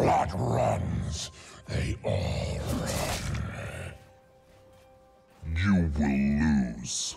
blood runs, they all run. You will lose.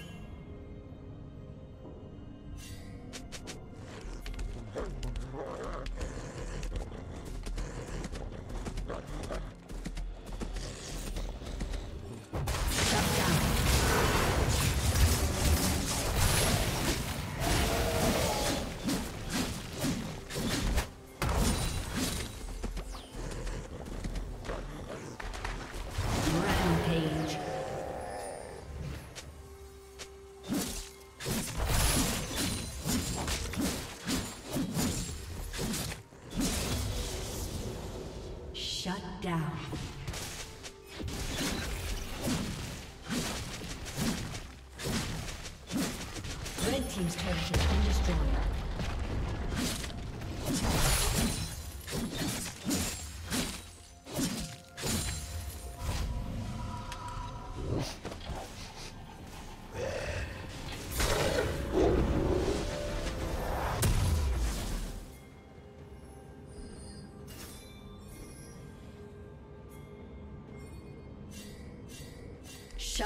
down.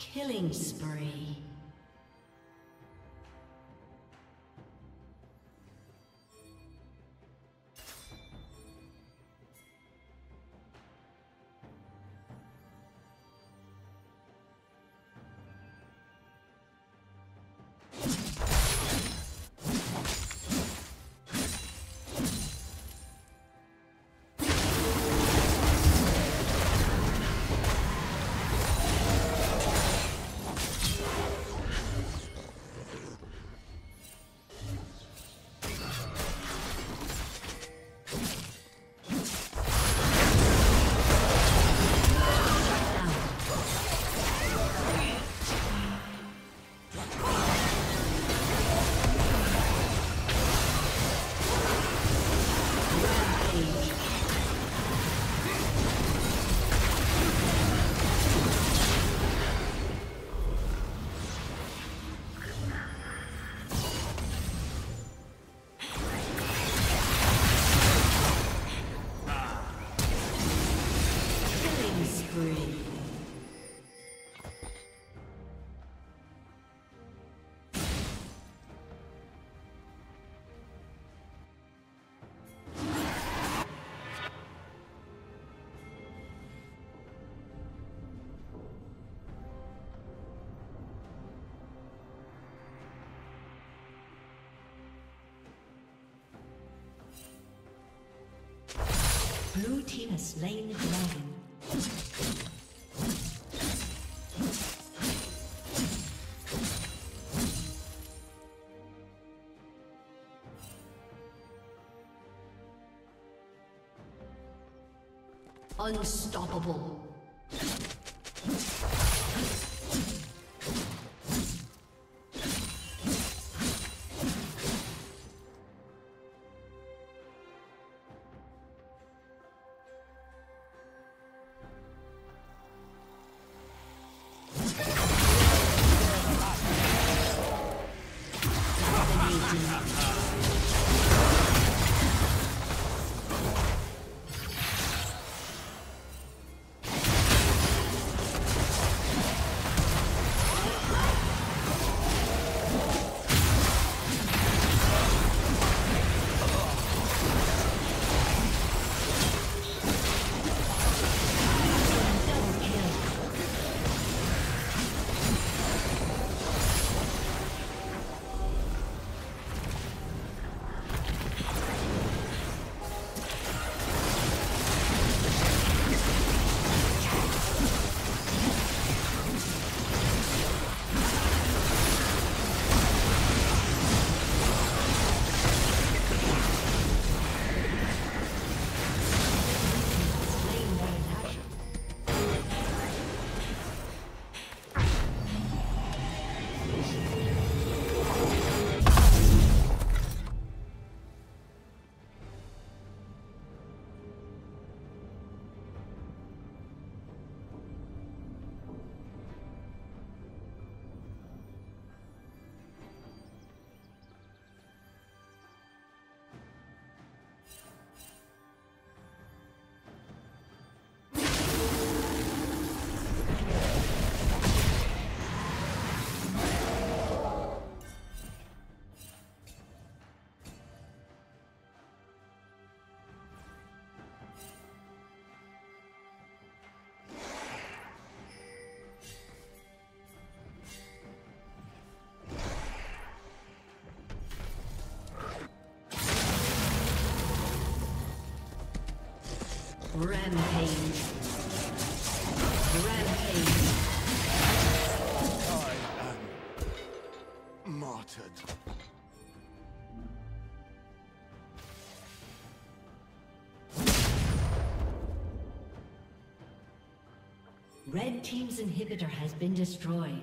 Killing spree. Blue team has slain the dragon. Unstoppable. Rampage. Rampage. I am martyred. Red Team's inhibitor has been destroyed.